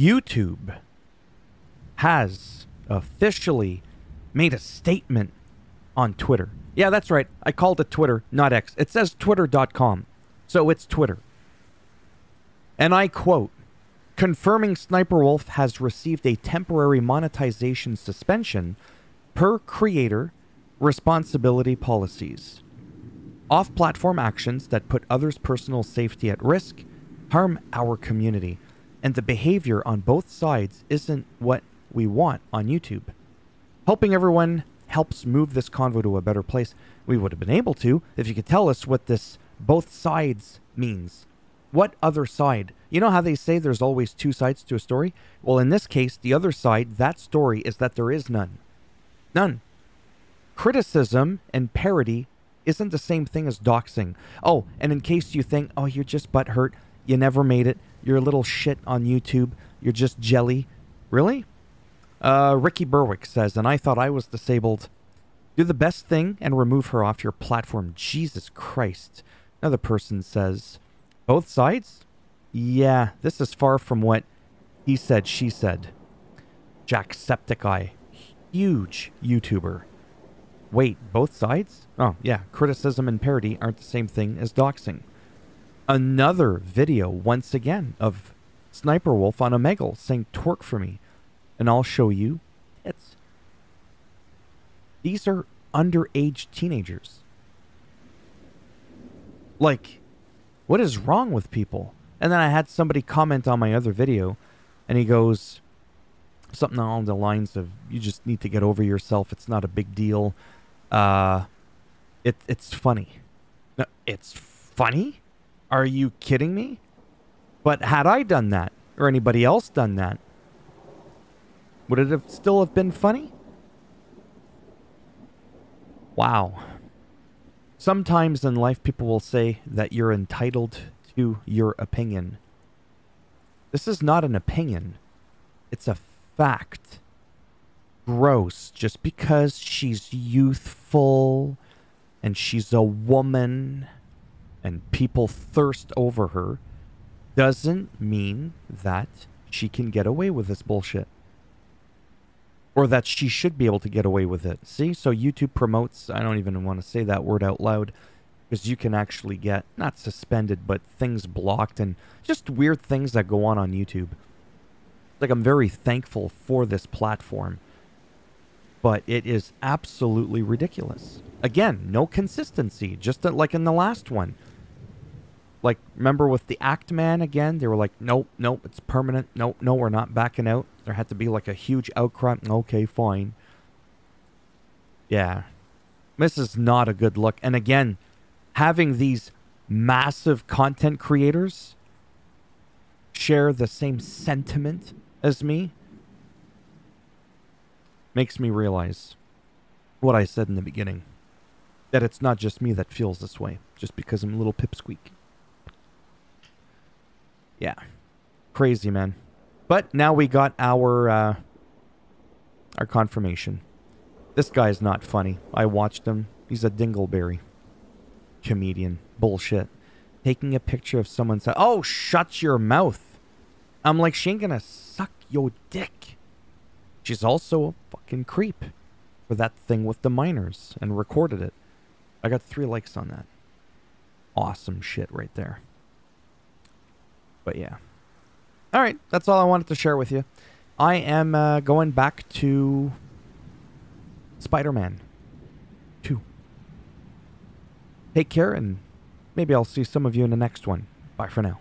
YouTube has officially made a statement on Twitter. Yeah, that's right. I called it Twitter, not X. It says twitter.com. So it's Twitter. And I quote confirming Sniper Wolf has received a temporary monetization suspension per creator responsibility policies. Off platform actions that put others' personal safety at risk harm our community, and the behavior on both sides isn't what we want on YouTube. Helping everyone helps move this convo to a better place. We would have been able to if you could tell us what this both sides means. What other side? You know how they say there's always two sides to a story? Well, in this case, the other side, that story is that there is none. None. Criticism and parody isn't the same thing as doxing. Oh, and in case you think, oh, you're just butthurt, you never made it, you're a little shit on YouTube, you're just jelly. Really? Uh, Ricky Berwick says, and I thought I was disabled. Do the best thing and remove her off your platform. Jesus Christ. Another person says, both sides? Yeah, this is far from what he said, she said. Jacksepticeye, huge YouTuber. Wait, both sides? Oh, yeah, criticism and parody aren't the same thing as doxing. Another video, once again, of Sniper Wolf on Omegle saying twerk for me and I'll show you tits. These are underage teenagers. Like, what is wrong with people? And then I had somebody comment on my other video, and he goes something along the lines of, "You just need to get over yourself. It's not a big deal. Uh, it it's funny. No, it's funny. Are you kidding me? But had I done that, or anybody else done that, would it have still have been funny? Wow. Sometimes in life people will say that you're entitled to your opinion. This is not an opinion. It's a fact. Gross. Just because she's youthful and she's a woman and people thirst over her doesn't mean that she can get away with this bullshit or that she should be able to get away with it. See? So YouTube promotes, I don't even want to say that word out loud because you can actually get not suspended but things blocked and just weird things that go on on YouTube. Like I'm very thankful for this platform. But it is absolutely ridiculous. Again, no consistency, just like in the last one. Like, remember with the Act Man again? They were like, nope, nope, it's permanent. Nope, no, we're not backing out. There had to be like a huge outcry. Okay, fine. Yeah. This is not a good look. And again, having these massive content creators share the same sentiment as me makes me realize what I said in the beginning. That it's not just me that feels this way, just because I'm a little pipsqueak. Yeah. Crazy, man. But now we got our uh, our confirmation. This guy's not funny. I watched him. He's a dingleberry. Comedian. Bullshit. Taking a picture of someone said, Oh, shut your mouth. I'm like, she ain't gonna suck your dick. She's also a fucking creep for that thing with the minors and recorded it. I got three likes on that. Awesome shit right there. But yeah. All right, that's all I wanted to share with you. I am uh, going back to Spider-Man 2. Take care, and maybe I'll see some of you in the next one. Bye for now.